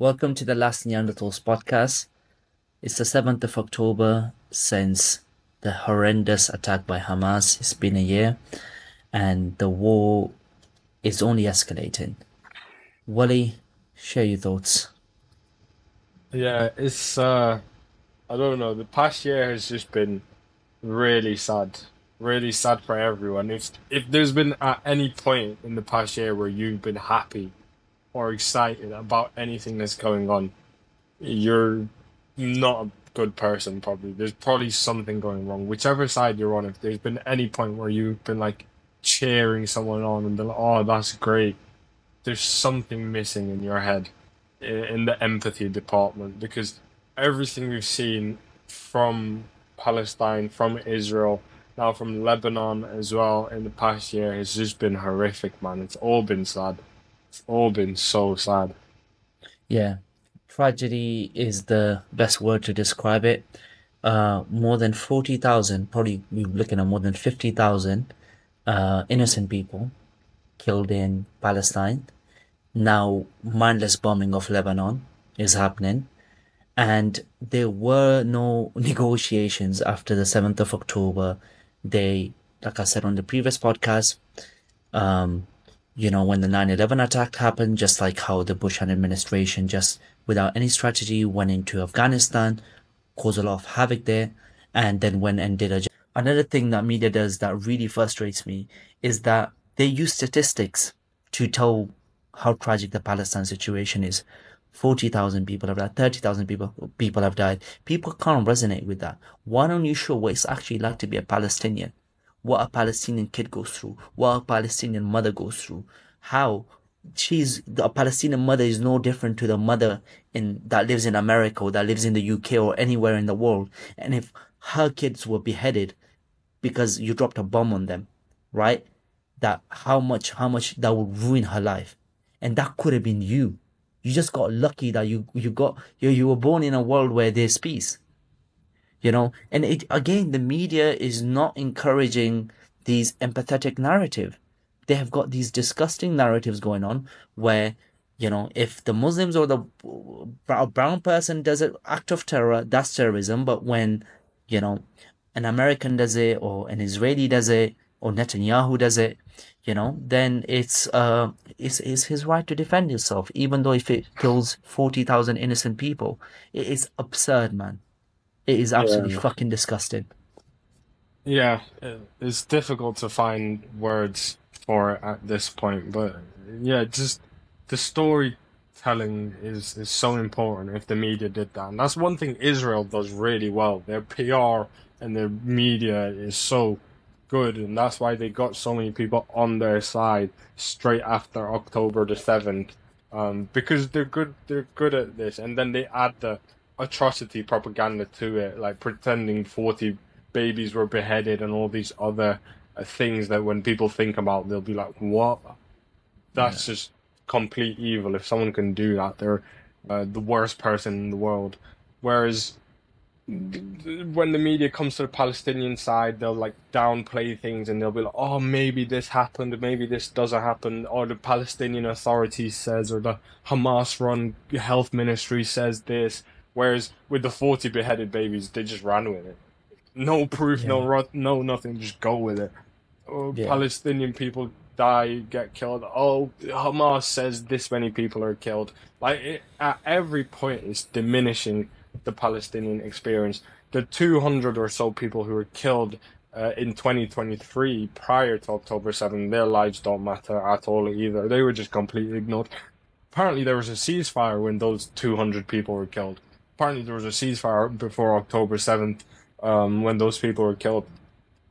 Welcome to the Last Neanderthals podcast. It's the 7th of October since the horrendous attack by Hamas. It's been a year and the war is only escalating. Wally, share your thoughts. Yeah, it's uh I don't know, the past year has just been really sad. Really sad for everyone. If if there's been at any point in the past year where you've been happy or excited about anything that's going on, you're not a good person probably. There's probably something going wrong. Whichever side you're on, if there's been any point where you've been like cheering someone on and been like, oh that's great, there's something missing in your head in the empathy department because everything we've seen from Palestine, from Israel, now from Lebanon as well in the past year has just been horrific, man. It's all been sad. All been so sad. Yeah, tragedy is the best word to describe it. Uh, more than 40,000, probably we're looking at more than 50,000 uh, innocent people killed in Palestine. Now, mindless bombing of Lebanon is happening. And there were no negotiations after the 7th of October. They, like I said on the previous podcast, um, you know, when the 9-11 attack happened, just like how the Bush administration just without any strategy went into Afghanistan, caused a lot of havoc there, and then went and did a. Another thing that media does that really frustrates me is that they use statistics to tell how tragic the Palestine situation is. 40,000 people have died, 30,000 people, people have died. People can't resonate with that. Why don't you show what it's actually like to be a Palestinian? What a Palestinian kid goes through, what a Palestinian mother goes through, how she's a Palestinian mother is no different to the mother in that lives in America or that lives in the UK or anywhere in the world. And if her kids were beheaded because you dropped a bomb on them, right? That how much how much that would ruin her life. And that could have been you. You just got lucky that you you got you you were born in a world where there's peace you know? And it again the media is not encouraging these empathetic narrative. They have got these disgusting narratives going on where you know if the muslims or the brown person does an act of terror that's terrorism. But when you know an american does it or an israeli does it or netanyahu does it you know then it's uh it's, it's his right to defend himself even though if it kills 40,000 innocent people. It is absurd man it is absolutely yeah. fucking disgusting. Yeah, it's difficult to find words for it at this point, but yeah, just the storytelling is is so important. If the media did that, and that's one thing Israel does really well. Their PR and their media is so good, and that's why they got so many people on their side straight after October the seventh, um, because they're good. They're good at this, and then they add the atrocity propaganda to it, like pretending 40 babies were beheaded and all these other uh, things that when people think about, they'll be like, what? That's yeah. just complete evil. If someone can do that, they're uh, the worst person in the world. Whereas when the media comes to the Palestinian side, they'll like downplay things and they'll be like, oh, maybe this happened, maybe this doesn't happen, or the Palestinian Authority says, or the Hamas run health ministry says this Whereas with the 40 beheaded babies, they just ran with it. No proof, yeah. no no nothing, just go with it. Oh, yeah. Palestinian people die, get killed. Oh, Hamas says this many people are killed. Like it, at every point, it's diminishing the Palestinian experience. The 200 or so people who were killed uh, in 2023 prior to October 7, their lives don't matter at all either. They were just completely ignored. Apparently, there was a ceasefire when those 200 people were killed apparently there was a ceasefire before October 7th um, when those people were killed.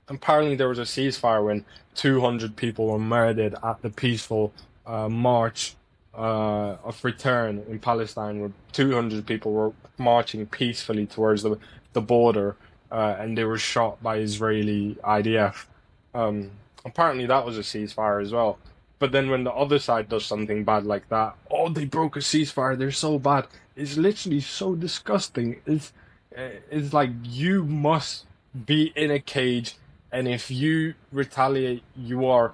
Apparently there was a ceasefire when 200 people were murdered at the peaceful uh, march uh, of return in Palestine, where 200 people were marching peacefully towards the, the border uh, and they were shot by Israeli IDF. Um, apparently that was a ceasefire as well. But then when the other side does something bad like that, oh, they broke a ceasefire, they're so bad. It's literally so disgusting. It's, it's like you must be in a cage, and if you retaliate, you are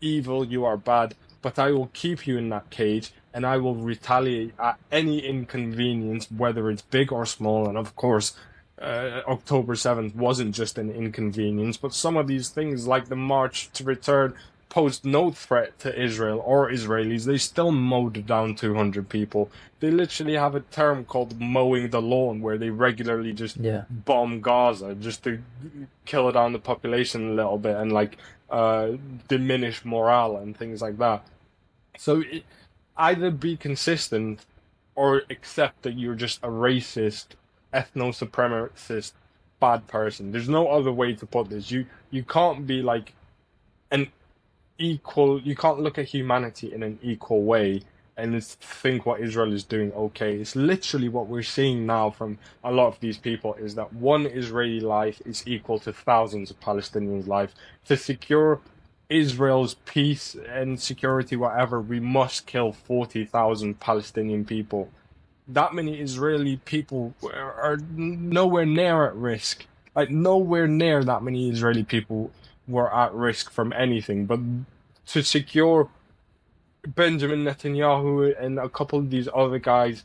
evil, you are bad. But I will keep you in that cage, and I will retaliate at any inconvenience, whether it's big or small. And of course, uh, October 7th wasn't just an inconvenience, but some of these things, like the March to Return, posed no threat to Israel or Israelis. They still mowed down 200 people. They literally have a term called mowing the lawn, where they regularly just Yeah. bomb Gaza just to kill down the population a little bit and like uh, diminish morale and things like that. So it, either be consistent or accept that you're just a racist, ethno supremacist, bad person. There's no other way to put this. You you can't be like an equal. You can't look at humanity in an equal way and think what Israel is doing okay. It's literally what we're seeing now from a lot of these people is that one Israeli life is equal to thousands of Palestinians' life. To secure Israel's peace and security, whatever, we must kill 40,000 Palestinian people. That many Israeli people are are nowhere near at risk. Like, nowhere near that many Israeli people were at risk from anything. But to secure Benjamin Netanyahu and a couple of these other guys,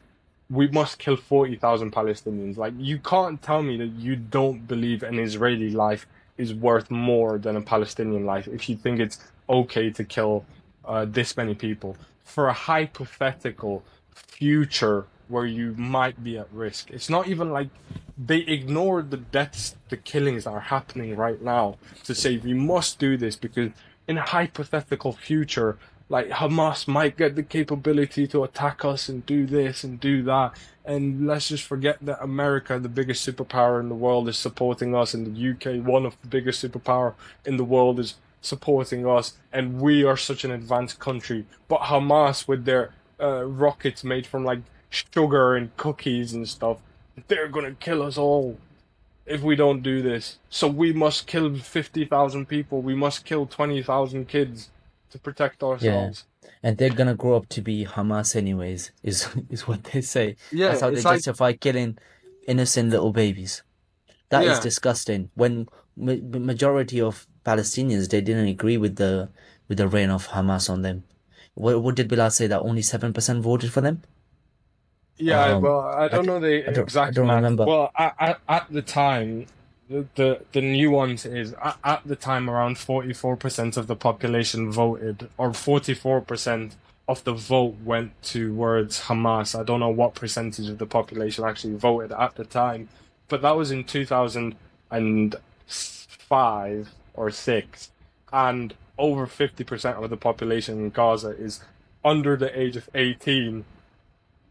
we must kill 40,000 Palestinians. Like, you can't tell me that you don't believe an Israeli life is worth more than a Palestinian life if you think it's okay to kill uh, this many people for a hypothetical future where you might be at risk. It's not even like they ignore the deaths, the killings that are happening right now to say we must do this because in a hypothetical future, like Hamas might get the capability to attack us and do this and do that. And let's just forget that America, the biggest superpower in the world, is supporting us, and the UK, one of the biggest superpower in the world, is supporting us, and we are such an advanced country. But Hamas, with their uh, rockets made from like sugar and cookies and stuff, they're gonna kill us all if we don't do this. So we must kill 50,000 people. We must kill 20,000 kids to protect ourselves. Yeah. And they're gonna grow up to be Hamas anyways, is is what they say. Yeah, That's how they it's like- justify killing innocent little babies. That is Yeah. disgusting. When ma- the majority of Palestinians they didn't agree with the with the reign of Hamas on them. What, what did Bilal say that only seven percent voted for them? Yeah, Um, well, I don't know the I don't- exact I don't math. remember. Well, at, at, at the time, the, the the nuance is at, at the time around forty four percent of the population voted, or forty four percent of the vote went towards Hamas. I don't know what percentage of the population actually voted at the time, but that was in two thousand and five or six, and over fifty percent of the population in Gaza is under the age of eighteen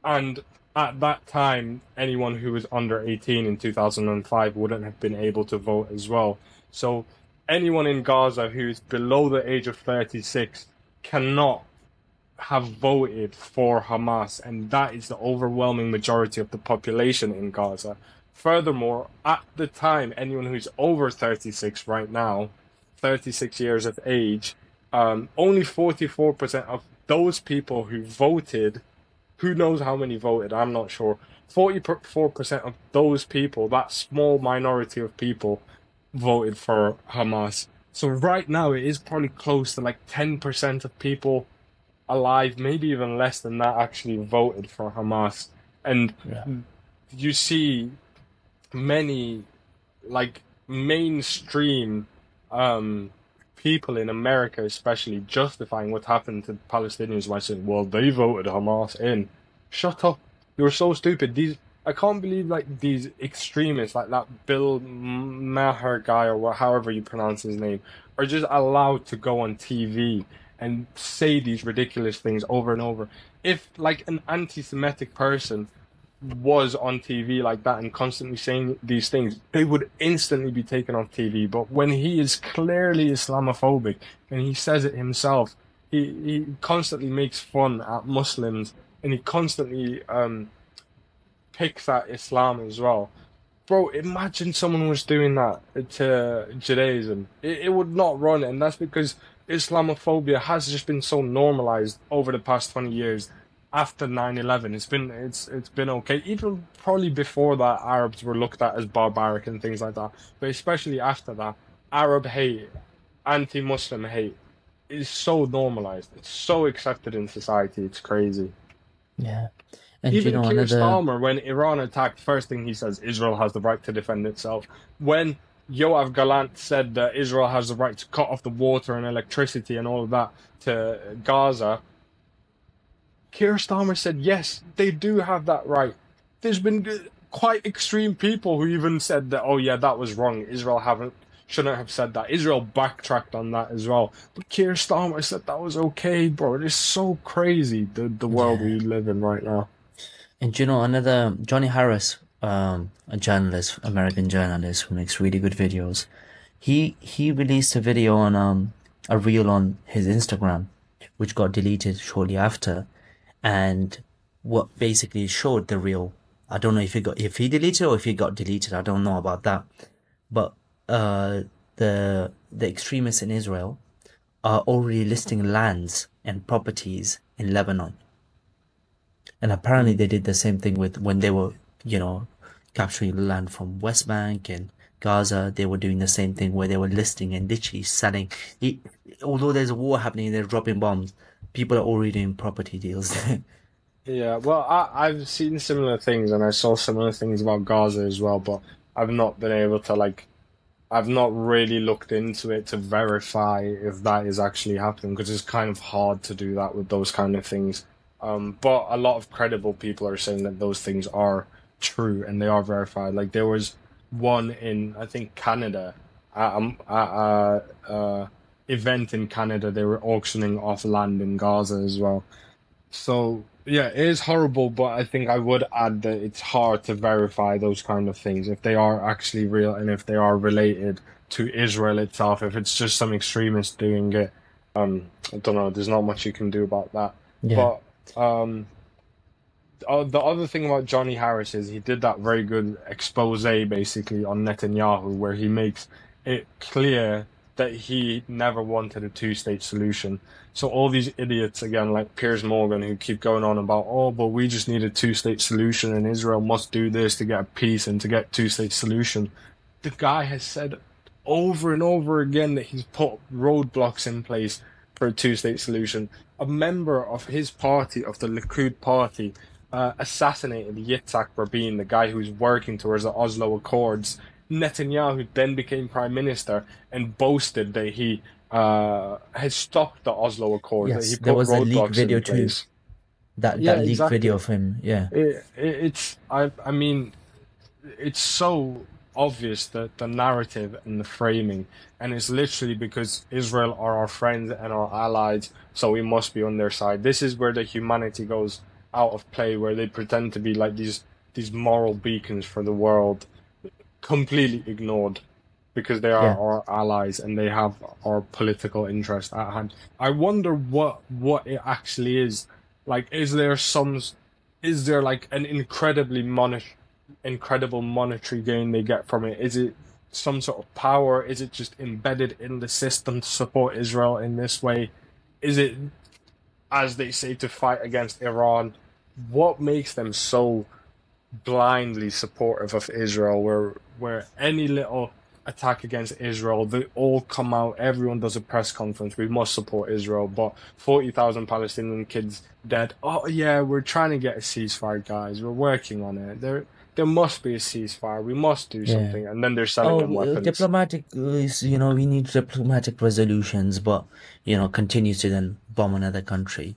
and at that time, anyone who was under 18 in 2005 wouldn't have been able to vote as well. So, anyone in Gaza who is below the age of 36 cannot have voted for Hamas, and that is the overwhelming majority of the population in Gaza. Furthermore, at the time, anyone who's over 36 right now, 36 years of age, um, only 44% of those people who voted who knows how many voted? I'm not sure. 44% of those people, that small minority of people, voted for Hamas. So right now it is probably close to like 10% of people alive, maybe even less than that, actually voted for Hamas. And Yeah. you see many like mainstream um people in America especially justifying what happened to Palestinians by saying, Well, they voted Hamas in. Shut up. You're so stupid. These I can't believe like these extremists like that Bill Maher guy or however you pronounce his name are just allowed to go on TV and say these ridiculous things over and over. If like an anti-Semitic person was on TV like that and constantly saying these things, they would instantly be taken off TV. But when he is clearly Islamophobic and he says it himself, he, he constantly makes fun at Muslims and he constantly um, picks at Islam as well. Bro, imagine someone was doing that to Judaism. It, it would not run, and that's because Islamophobia has just been so normalized over the past 20 years after 9/11 it's been it's it's been okay. Even probably before that Arabs were looked at as barbaric and things like that. But especially after that Arab hate anti-Muslim hate is so normalized. It's so accepted in society. It's crazy. Yeah. And Even you know Keir another Starmer, when Iran attacked, first thing he says, Israel has the right to defend itself. When Yoav Gallant said that Israel has the right to cut off the water and electricity and all of that to Gaza, Keir Starmer said, yes, they do have that right. There's been quite extreme people who even said that, oh yeah, that was wrong. Israel haven't shouldn't have said that. Israel backtracked on that as well. But Keir Starmer said that was okay, bro. It is so crazy the the world we live in right now. And you know, another Johnny Harris, um, a journalist, American journalist who makes really good videos. He he released a video on um a reel on his Instagram, which got deleted shortly after, and what basically showed the real. I don't know if he got if he deleted or if he got deleted. I don't know about that, but uh the the extremists in Israel are already listing lands and properties in Lebanon and apparently they did the same thing with when they were, you know, capturing land from West Bank and Gaza. They were doing the same thing where they were listing and literally selling. It, although there's a war happening, they're dropping bombs. People are already in property deals. Yeah, well, I, I've seen similar things, and I saw similar things about Gaza as well, but I've not been able to like, I've not really looked into it to verify if that is actually happening because it's kind of hard to do that with those kind of things. Um, but a lot of credible people are saying that those things are true and they are verified. Like there was one in I think Canada, um, at a, a event in Canada, they were auctioning off land in Gaza as well. So yeah, it is horrible, but I think I would add that it's hard to verify those kind of things if they are actually real and if they are related to Israel itself. If it's just some extremist doing it, um, I don't know. There's not much you can do about that. Yeah. But um, uh, the other thing about Johnny Harris is he did that very good expose basically on Netanyahu, where he makes it clear that he never wanted a two-state solution. So all these idiots again, like Piers Morgan, who keep going on about, oh, but we just need a two-state solution, and Israel must do this to get peace and to get two-state solution. The guy has said over and over again that he's put roadblocks in place for a two-state solution. A member of his party, of the Likud party, uh, assassinated Yitzhak Rabin, the guy who was working towards the Oslo Accords. Netanyahu then became prime minister and boasted that he uh, had stopped the Oslo Accords. that he yes, there was a leak video too. That Yeah, that leaked exactly. video of him. Yeah. It, it, it's I I mean, it's so obvious that the narrative and the framing, and it's literally because Israel are our friends and our allies, so we must be on their side. This is where the humanity goes out of play, where they pretend to be like these these moral beacons for the world, completely ignored. Because they are Yeah. our allies and they have our political interest at hand. I wonder what what it actually is. Like, is there some is there like an incredibly mon- incredible monetary gain they get from it? Is it some sort of power? Is it just embedded in the system to support Israel in this way? Is it, as they say, to fight against Iran? What makes them so blindly supportive of Israel? Where where any little attack against Israel, they all come out. Everyone does a press conference. We must support Israel. But forty thousand Palestinian kids dead. Oh yeah, we're trying to get a ceasefire, guys. We're working on it. There, there must be a ceasefire. We must do Yeah. something. And then they're selling Oh, them uh, diplomatic is, you know, we need diplomatic resolutions, but, you know, continues to then bomb another country.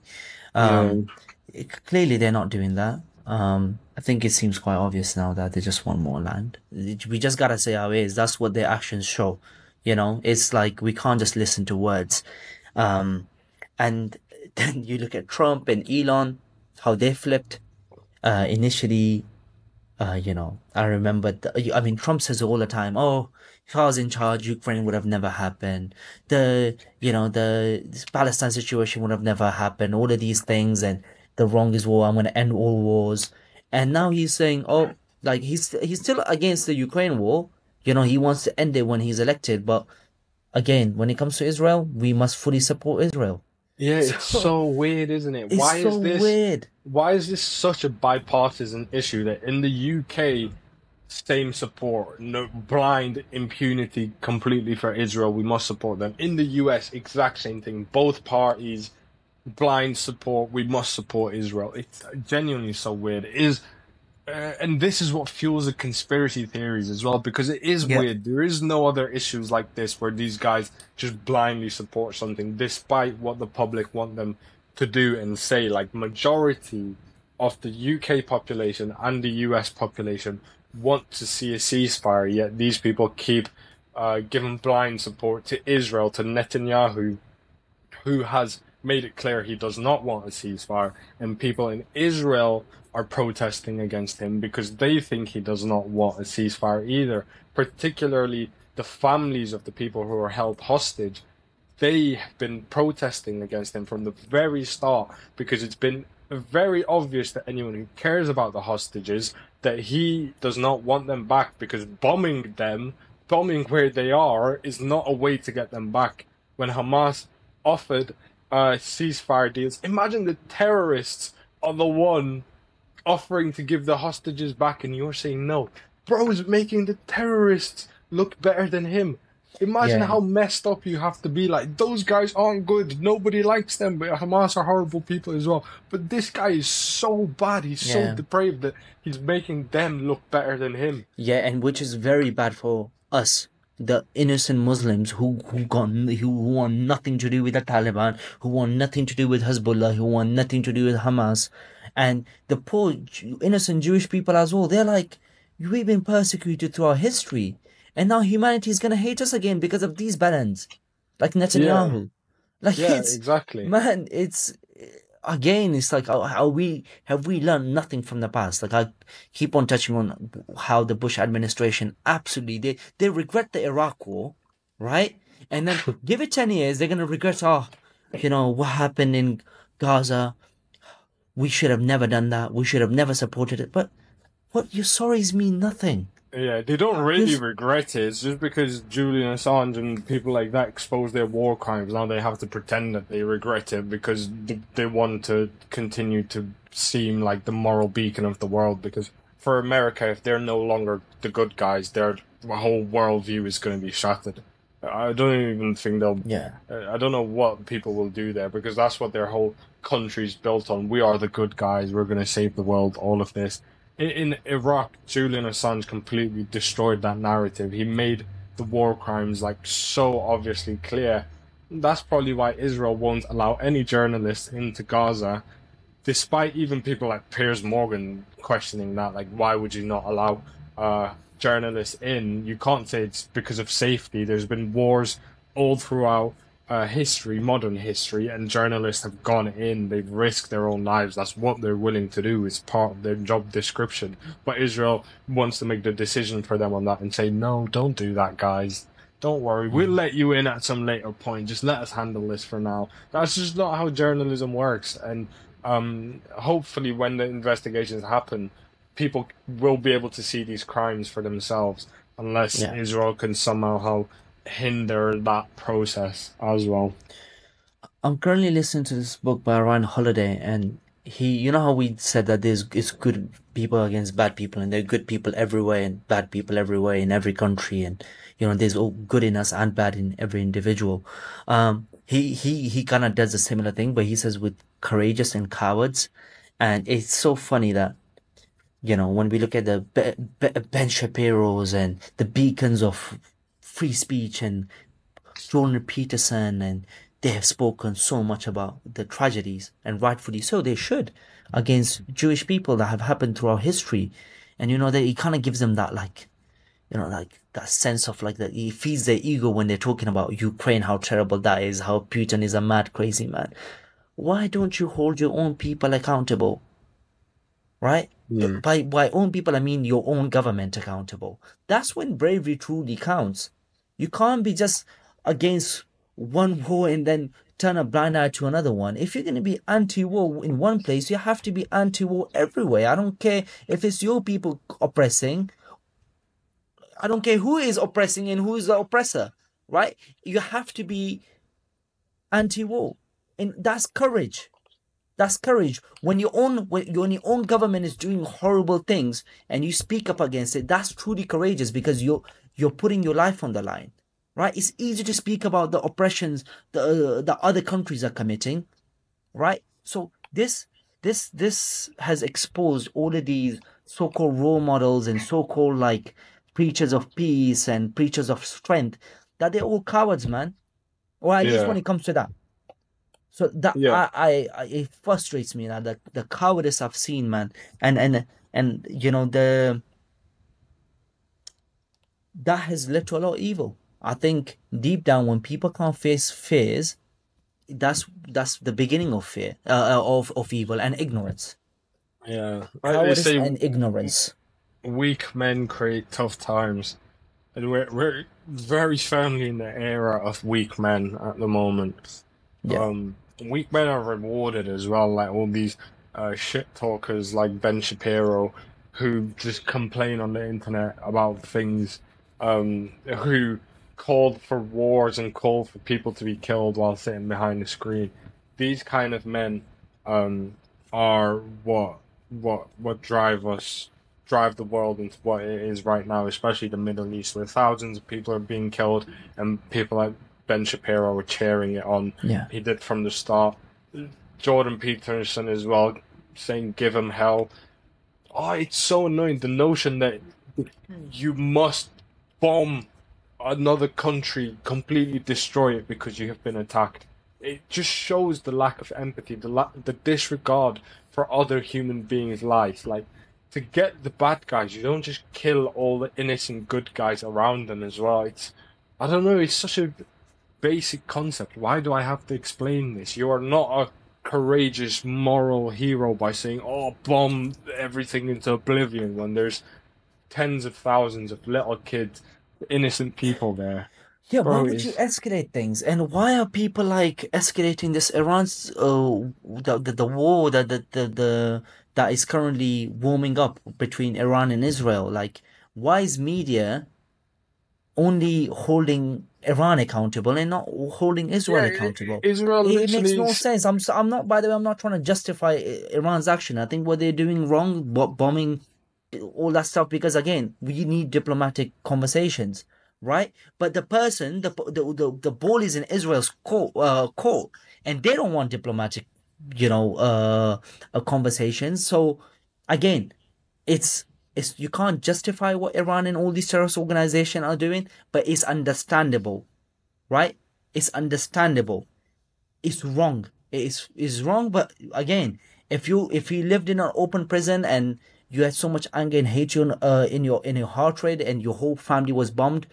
Um, it- clearly they're not doing that. Um, I think it seems quite obvious now that they just want more land. We just gotta say how it is. That's what their actions show. You know, it's like we can't just listen to words. Um, and then you look at Trump and Elon, how they flipped. Uh, initially, uh, you know, I remember, the, I mean, Trump says all the time, oh, if I was in charge, Ukraine would have never happened. The, you know, the Palestine situation would have never happened. All of these things and the wrong is war. I'm going to end all wars. And now he's saying, oh, like he's, he's still against the Ukraine war. You know, he wants to end it when he's elected. But again, when it comes to Israel, we must fully support Israel. yeah, it's so weird, isn't it? Why so is this? weird. why is this such a bipartisan issue that in the UK, same support, no blind impunity completely for Israel, we must support them. In the US, exact same thing. Both parties blind support. We must support Israel. It's genuinely so weird. It is, uh, and this is what fuels the conspiracy theories as well, because it is Yeah. weird. There is no other issues like this where these guys just blindly support something, despite what the public want them to do and say. Like majority of the UK population and the US population want to see a ceasefire, yet these people keep uh, giving blind support to Israel, to Netanyahu, who has made it clear he does not want a ceasefire, and people in Israel are protesting against him because they think he does not want a ceasefire either, particularly the families of the people who are held hostage. They have been protesting against him from the very start because it's been very obvious to anyone who cares about the hostages that he does not want them back because bombing them, bombing where they are, is not a way to get them back. When Hamas offered uh, ceasefire deals, imagine the terrorists are the one offering to give the hostages back and you're saying no. Bro's making the terrorists look better than him. Imagine Yeah. how messed up you have to be. Like, those guys aren't good. Nobody likes them, but Hamas are horrible people as well. But this guy is so bad. He's Yeah. so depraved that he's making them look better than him. Yeah, and which is very bad for us, the innocent Muslims who who got who want nothing to do with the Taliban, who want nothing to do with Hezbollah, who want nothing to do with Hamas, and the poor innocent Jewish people as well. They're like, we've been persecuted through our history, and now humanity is gonna hate us again because of these balance, like Netanyahu. Like Yeah, it's exactly. man it's again it's like how, how we have we learned nothing from the past? Like i keep on touching on how the bush administration absolutely they they regret the iraq war right? And then give it 10 years they're going to regret oh you know what happened in gaza. We should have never done that. We should have never supported it. But what your sorries mean nothing Yeah, they don't really Just- regret it. It's just because Julian Assange and people like that expose their war crimes. Now they have to pretend that they regret it because they want to continue to seem like the moral beacon of the world. Because for America, if they're no longer the good guys, their whole worldview is going to be shattered. I don't even think they'll yeah I don't know what people will do there because that's what their whole country's built on. We are the good guys. We're going to save the world. All of this. In, Iraq, Julian Assange completely destroyed that narrative. He made the war crimes like so obviously clear. That's probably why Israel won't allow any journalists into Gaza, despite even people like Piers Morgan questioning that. Like, why would you not allow uh, journalists in? You can't say it's because of safety. There's been wars all throughout uh, history, modern history, and journalists have gone in. They've risked their own lives. That's what they're willing to do. It's part of their job description. But Israel wants to make the decision for them on that and say, no, don't do that, guys. Don't worry, we'll let you in at some later point. Just let us handle this for now. That's just not how journalism works. And um, hopefully, when the investigations happen, people will be able to see these crimes for themselves, unless Yeah. Israel can somehow how hinder that process as well. I'm currently listening to this book by Ryan Holiday, and he, you know how we said that there's it's good people against bad people, and there are good people everywhere and bad people everywhere in every country, and you know there's all good in us and bad in every individual. Um, he he he kind of does a similar thing, but he says with courageous and cowards, and it's so funny that you know when we look at the Be- Be- Ben Shapiro's and the beacons of free speech and Jordan Peterson, and they have spoken so much about the tragedies, and rightfully so, they should, against Jewish people that have happened throughout history. And you know, that it kind of gives them that, like, you know, like that sense of like that it feeds their ego when they're talking about Ukraine, how terrible that is, how Putin is a mad, crazy man. Why don't you hold your own people accountable? Right? Mm. By by own people, I mean your own government accountable. That's when bravery truly counts. You can't be just against one war and then turn a blind eye to another one. If you're going to be anti-war in one place, you have to be anti-war everywhere. I don't care if it's your people oppressing. I don't care who is oppressing and who is the oppressor, right? You have to be anti-war, and that's courage. That's courage. When your own when your, own government is doing horrible things and you speak up against it, that's truly courageous because you're you're putting your life on the line, right? It's easy to speak about the oppressions the uh, the other countries are committing, right? So this this this has exposed all of these so-called role models and so-called like preachers of peace and preachers of strength that they're all cowards, man. Or at least when it comes to that. So that Yeah. I, I, I it frustrates me now the the cowardice I've seen, man, and and and you know the that has led to a lot of evil. I think deep down, when people can't face fears, that's that's the beginning of fear, uh, of of evil and ignorance. Yeah. Like they Cowardice say and ignorance. weak men create tough times. And we're we're very firmly in the era of weak men at the moment. Yeah. Um, weak men are rewarded as well, like all these uh, shit talkers like Ben Shapiro, who just complain on the internet about things, um, who called for wars and called for people to be killed while sitting behind the screen. These kind of men um, are what what what drive us drive the world into what it is right now, especially the Middle East, where thousands of people are being killed and people like Ben Shapiro were cheering it on. Yeah. He did from the start. Jordan Peterson as well, saying give him hell. Oh, it's so annoying. The notion that you must bomb another country, completely destroy it because you have been attacked. It just shows the lack of empathy, the la- the disregard for other human beings' lives. Like to get the bad guys, you don't just kill all the innocent good guys around them as well. It's I don't know. It's such a basic concept. Why do I have to explain this? You are not a courageous moral hero by saying, "Oh, bomb everything into oblivion," when there's tens of thousands of little kids, innocent people there. Yeah, why Bro, would you escalate things? And why are people like escalating this Iran's uh the the, the war that the, the the that is currently warming up between Iran and Israel? Like, why is media only holding Iran accountable and not holding Israel Yeah, accountable? Israel It, it makes no sense. I'm I'm not. By the way, I'm not trying to justify Iran's action. I think what they're doing wrong, bombing, all that stuff. Because again, we need diplomatic conversations, right? But the person, the the the, the ball is in Israel's court, uh, court, and they don't want diplomatic, you know, uh, uh conversations. So again, it's it's you can't justify what Iran and all these terrorist organizations are doing, but it's understandable, right? It's understandable. It's wrong. It's is wrong, but again, if you if you lived in an open prison and you had so much anger and hatred uh, in your in your heart rate and your whole family was bombed,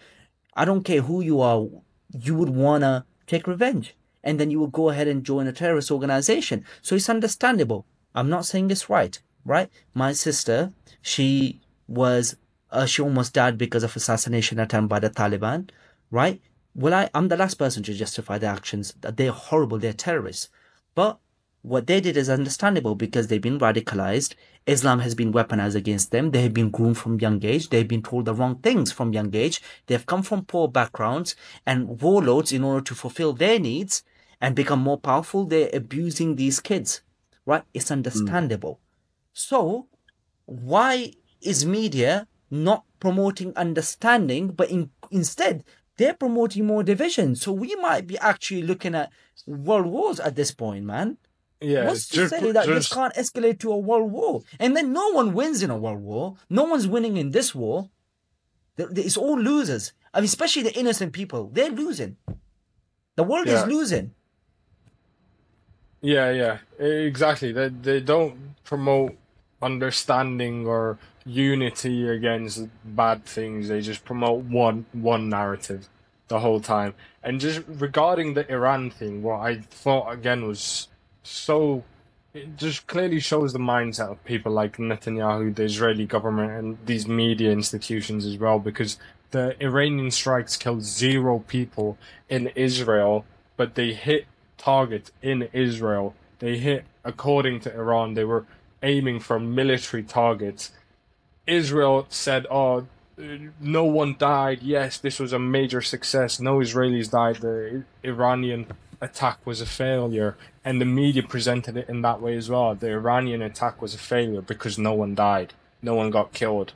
I don't care who you are, you would wanna take revenge, and then you would go ahead and join a terrorist organization. So it's understandable. I'm not saying it's right, right? My sister, she was, uh, she almost died because of assassination attempt by the Taliban, right? Well, I, I'm the last person to justify their actions. That they're horrible, they're terrorists. But what they did is understandable because they've been radicalized. Islam has been weaponized against them. They have been groomed from young age. They've been told the wrong things from young age. They've come from poor backgrounds and warlords in order to fulfill their needs and become more powerful. They're abusing these kids, right? It's hmm. understandable. So why is media not promoting understanding, but in, instead they're promoting more division? So we might be actually looking at world wars at this point, man. Yeah, What's to say that this can't escalate to a world war? And then no one wins in a world war. No one's winning in this war. It's all losers. I mean, especially the innocent people. They're losing. The world is losing. Yeah, yeah, exactly. They they don't promote understanding or unity against bad things. They just promote one one narrative the whole time. And just regarding the Iran thing, what I thought again was so it just clearly shows the mindset of people like Netanyahu, the Israeli government, and these media institutions as well, because the Iranian strikes killed zero people in Israel, but they hit targets in Israel. They hit, according to Iran, they were aiming for military targets. Israel said, oh, no one died. Yes, this was a major success. No Israelis died. The Iranian attack was a failure. And the media presented it in that way as well. The Iranian attack was a failure because no one died. No one got killed.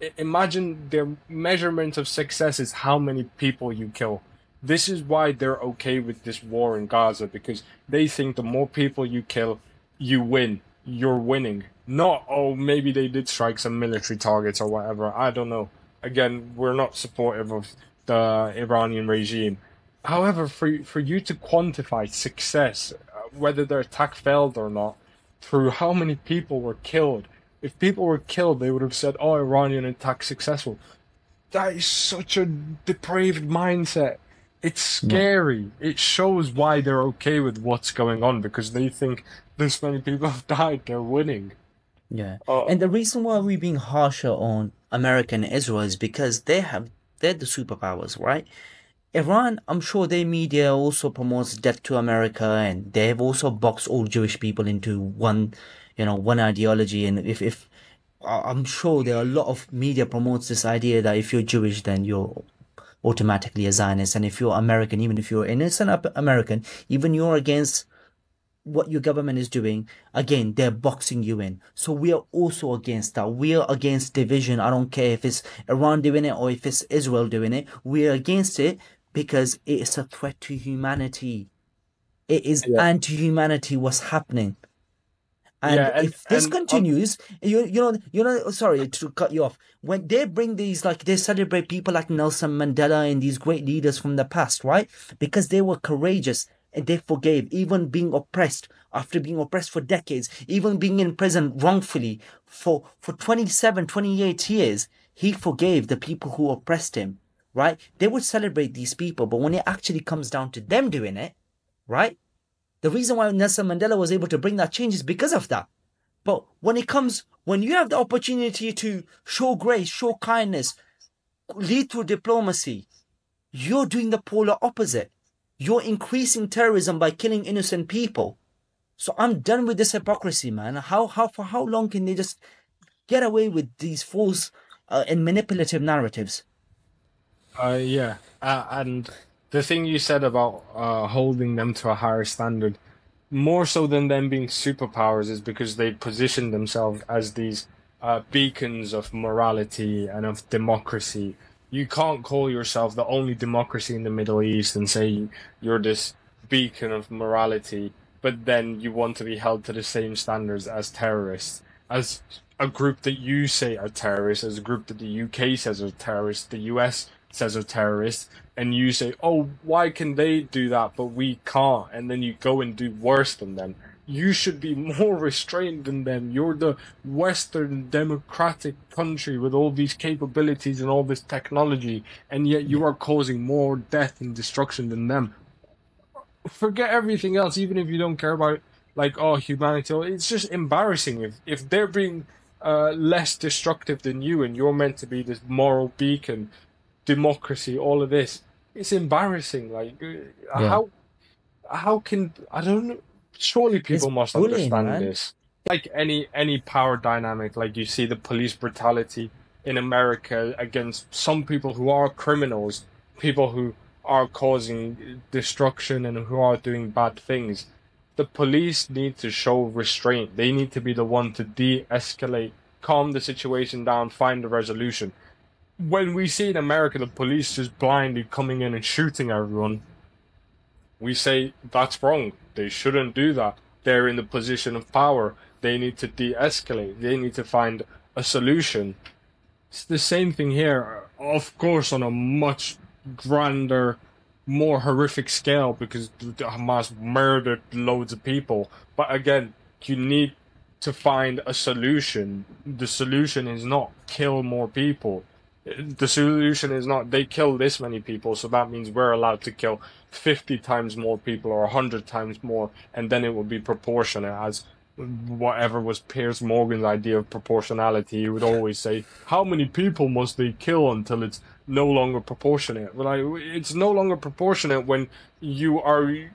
I- imagine their measurement of success is how many people you kill. This is why they're okay with this war in Gaza because they think the more people you kill, you win. You're winning. Not, oh, maybe they did strike some military targets or whatever. I don't know. Again, we're not supportive of the Iranian regime. However, for, for you to quantify success, uh, whether their attack failed or not, through how many people were killed, if people were killed, they would have said, oh, Iranian attack successful. That is such a depraved mindset. It's scary. Yeah. It shows why they're okay with what's going on because they think this many people have died, they're winning. Yeah. Uh, and the reason why we're being harsher on America and Israel is because they have they're the superpowers, right? Iran, I'm sure their media also promotes death to America and they have also boxed all Jewish people into one, you know, one ideology. And if, if, I'm sure there are a lot of media promotes this idea that if you're Jewish, then you're automatically a Zionist. And if you're American, even if you're innocent American, even you're against what your government is doing, again, they're boxing you in. So we are also against that. We are against division. I don't care if it's Iran doing it or if it's Israel doing it. We are against it because it is a threat to humanity. It is yeah. anti-humanity what's happening. And, yeah, and if this and, continues, um, you you know you know sorry to cut you off. When they bring these like they celebrate people like Nelson Mandela and these great leaders from the past, right? Because they were courageous and they forgave, even being oppressed after being oppressed for decades, even being in prison wrongfully for for 27, 28 years. He forgave the people who oppressed him, right? They would celebrate these people, but when it actually comes down to them doing it, right? The reason why Nelson Mandela was able to bring that change is because of that. But when it comes, when you have the opportunity to show grace, show kindness, lead through diplomacy, you're doing the polar opposite. You're increasing terrorism by killing innocent people. So I'm done with this hypocrisy, man. How, how, for how long can they just get away with these false uh, and manipulative narratives? Uh, yeah. Uh, and the thing you said about uh, holding them to a higher standard, more so than them being superpowers, is because they position themselves as these uh, beacons of morality and of democracy. You can't call yourself the only democracy in the Middle East and say you're this beacon of morality, but then you want to be held to the same standards as terrorists, as a group that you say are terrorists, as a group that the UK says are terrorists, the US says are terrorists, and you say, "Oh, why can they do that but we can't?" and then you go and do worse than them. You should be more restrained than them. You're the Western democratic country with all these capabilities and all this technology, and yet you are causing more death and destruction than them. Forget everything else, even if you don't care about like oh humanity. It's just embarrassing if if they're being uh, less destructive than you, and you're meant to be this moral beacon democracy, all of this. It's embarrassing. Like uh, yeah. how how can I don't. Surely people it's must bullying, understand man. this. Like any any power dynamic, like you see the police brutality in America against some people who are criminals, people who are causing destruction and who are doing bad things. The police need to show restraint. They need to be the one to de-escalate, calm the situation down, find a resolution when we see in America the police just blindly coming in and shooting everyone, we say that's wrong. They shouldn't do that. They're in the position of power. They need to de escalate. They need to find a solution. It's the same thing here, of course, on a much grander, more horrific scale because Hamas murdered loads of people. But again, you need to find a solution. The solution is not kill more people the solution is not they kill this many people, so that means we're allowed to kill 50 times more people or 100 times more, and then it would be proportionate as whatever was Piers Morgan's idea of proportionality. He would always say, How many people must they kill until it's no longer proportionate? Well, like, it's no longer proportionate when you are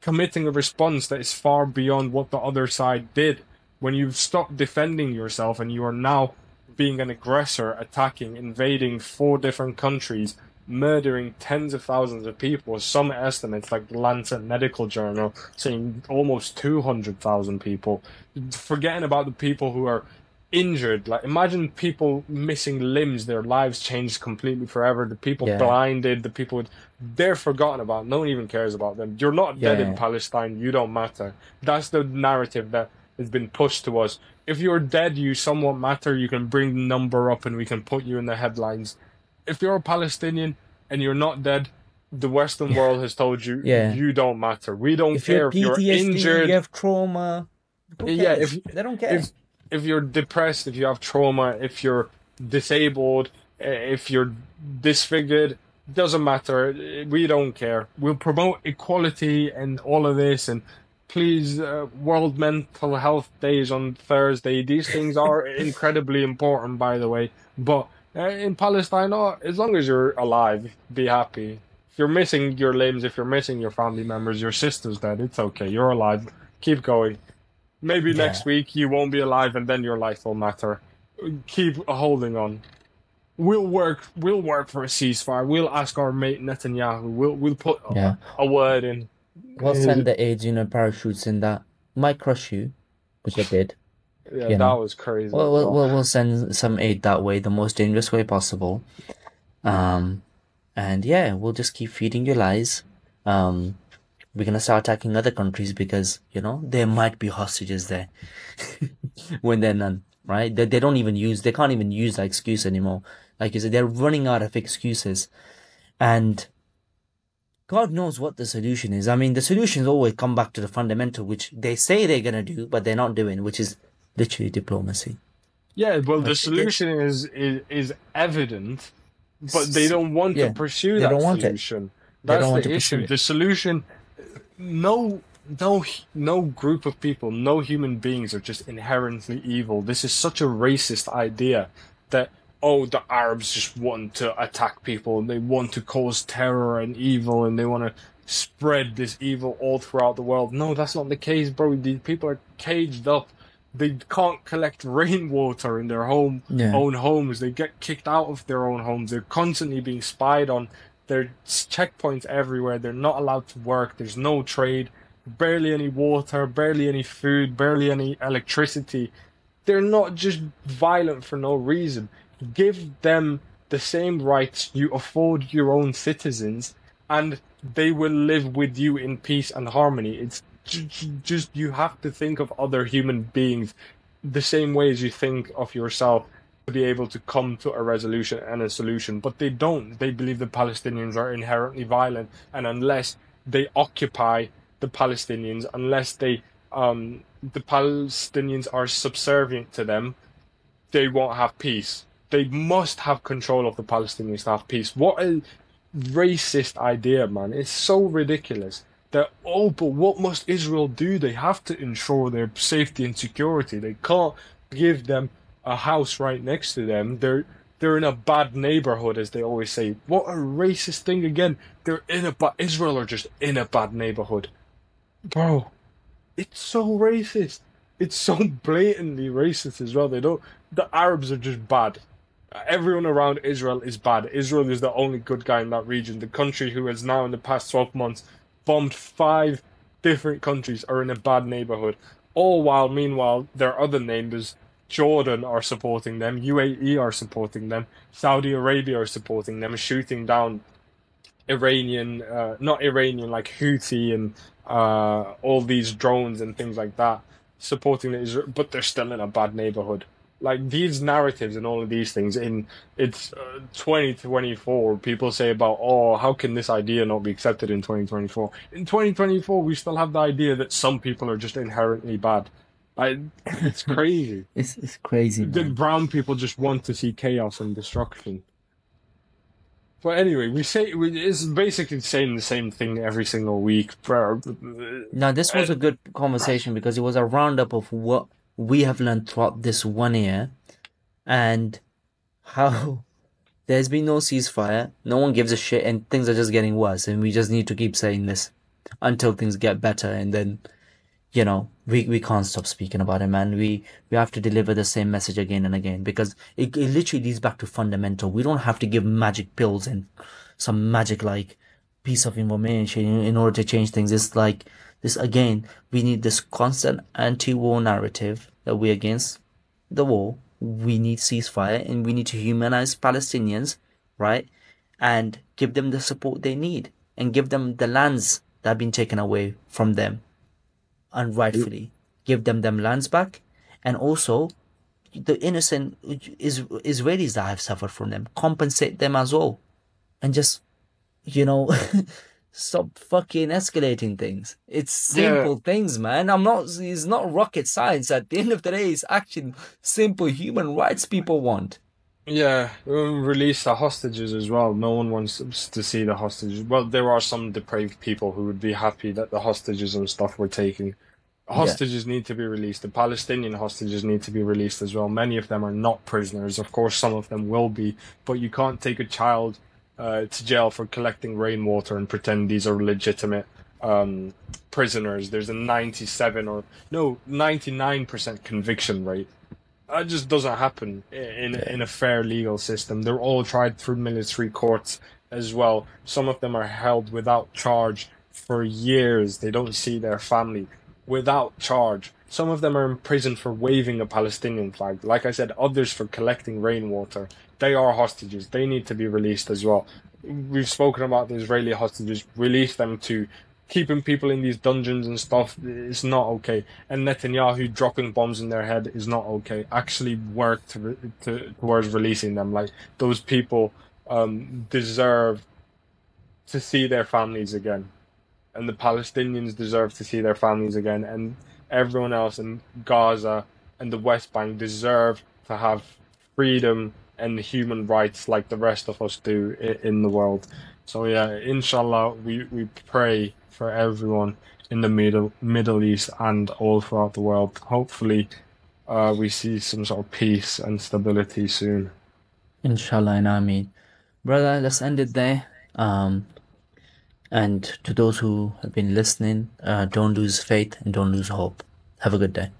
committing a response that is far beyond what the other side did. When you've stopped defending yourself and you are now being an aggressor, attacking, invading four different countries, murdering tens of thousands of people. Some estimates, like the Lancet Medical Journal, saying almost 200,000 people. Forgetting about the people who are injured. Like imagine people missing limbs, their lives changed completely forever. The people Yeah. blinded, the people they're forgotten about. No one even cares about them. You're not dead in Palestine. You don't matter. That's the narrative that has been pushed to us. If you're dead, you somewhat matter. You can bring the number up and we can put you in the headlines. If you're a Palestinian and you're not dead, the Western world has told you Yeah. you don't matter. We don't If care you're if you're PTSD, injured you have trauma. Yeah, if- they don't care. if if you're depressed, if you have trauma, if you're disabled, eh, if you're disfigured, doesn't matter. We don't care. We'll promote equality and all of this. And please, uh, World Mental Health Days on Thursday. These things are incredibly important, by the way. But uh, in Palestine, oh, as long as you're alive, be happy. If you're missing your limbs, if you're missing your family members, your sister's dead, it's okay. You're alive. Keep going. Maybe Yeah. next week you won't be alive, and then your life will matter. Keep holding on. We'll work. We'll work for a ceasefire. We'll ask our mate Netanyahu. We'll we'll put a- a, word in. We'll send the aids, you know, parachutes in that might crush you, which I did. Yeah, that know. was crazy. We'll, we'll, we'll, we'll send some aid that way, the most dangerous way possible. Um, and yeah, we'll just keep feeding you lies. Um, we're gonna start attacking other countries because, you know, there might be hostages there when they're none, right? They, they don't even use, they can't even use that excuse anymore. Like you said, they're running out of excuses. And God knows what the solution is. I mean, the solutions always come back to the fundamental, which they say they're gonna do, but they're not doing, which is literally diplomacy. yeah, well, the solution is, is is evident, but they don't want Yeah, to pursue they that don't want it. solution. They That's don't the to issue. The solution, no, no, no group of people, no human beings are just inherently evil. This is such a racist idea that oh, the Arabs just want to attack people and they want to cause terror and evil and they want to spread this evil all throughout the world. No, that's not the case, bro. These people are caged up. They can't collect rainwater in their home Yeah. own homes. They get kicked out of their own homes. They're constantly being spied on. There's checkpoints everywhere. They're not allowed to work. There's no trade. Barely any water. Barely any food. Barely any electricity. They're not just violent for no reason. Give them the same rights you afford your own citizens, and they will live with you in peace and harmony. It's ju- ju- just you have to think of other human beings the same way as you think of yourself to be able to come to a resolution and a solution. But they don't. They believe the Palestinians are inherently violent, and unless they occupy the Palestinians, unless they um, the Palestinians are subservient to them, they won't have peace. They must have control of the Palestinians to have peace. What a racist idea, man. It's so ridiculous that, oh, but what must Israel do? They have to ensure their safety and security. They can't give them a house right next to them. They're they're in a bad neighborhood, as they always say. What a racist thing again. They're in a bad Israel are just in a bad neighborhood. Bro, it's so racist. It's so blatantly racist as well. They don't. The Arabs are just bad. Everyone around Israel is bad. Israel is the only good guy in that region. The country who has now, in the past 12 months, bombed five different countries are in a bad neighborhood. All while, meanwhile, their other neighbors, Jordan, are supporting them, UAE are supporting them, Saudi Arabia are supporting them, shooting down Iranian, uh, not Iranian, like Houthi and uh, all these drones and things like that, supporting Israel, but they're still in a bad neighborhood. Like these narratives and all of these things in it's uh, 2024, people say about, oh, how can this idea not be accepted in 2024? In 2024, we still have the idea that some people are just inherently bad. I, it's crazy. It's it's crazy, The man. brown people just want to see chaos and destruction. But anyway, we say we, it's basically saying the same thing every single week. Now this was a good conversation because it was a roundup of what we have learned throughout this one year, and how there's been no ceasefire. No one gives a shit, and things are just getting worse. And we just need to keep saying this until things get better, and then you know we we can't stop speaking about it, man. We we have to deliver the same message again and again because it, it literally leads back to fundamental. We don't have to give magic pills and some magic like piece of information in, in order to change things. It's like this again. We need this constant anti-war narrative that we're against the war. We need ceasefire and we need to humanize Palestinians, right? And give them the support they need and give them the lands that have been taken away from them unrightfully. Give them them lands back and also the innocent is Israelis that have suffered from them. Compensate them as well. And just, you know, stop fucking escalating things. It's simple yeah. things, man. I'm not, it's not rocket science. At the end of the day, it's actually simple human rights people want. Yeah, release the hostages as well. No one wants to see the hostages. Well, there are some depraved people who would be happy that the hostages and stuff were taken hostages yeah. need to be released. The Palestinian hostages need to be released as well. Many of them are not prisoners. Of course, some of them will be, but you can't take a child uh, to jail for collecting rainwater and pretend these are legitimate um, prisoners. There's a 97 or no 99% conviction rate. That just doesn't happen in in a fair legal system. They're all tried through military courts as well. Some of them are held without charge for years. They don't see their family without charge. Some of them are in prison for waving a Palestinian flag. Like I said, others for collecting rainwater. They are hostages. They need to be released as well. We've spoken about the Israeli hostages. Release them to keeping people in these dungeons and stuff is not okay. And Netanyahu dropping bombs in their head is not okay. Actually, work to, to, towards releasing them. Like those people um, deserve to see their families again and the Palestinians deserve to see their families again, and everyone else in Gaza and the West Bank deserve to have freedom and human rights like the rest of us do in the world. So yeah, inshallah, we, we pray for everyone in the Middle Middle East and all throughout the world. Hopefully, uh, we see some sort of peace and stability soon. Inshallah and Ameen. Brother, let's end it there. Um, and to those who have been listening, uh, don't lose faith and don't lose hope. Have a good day.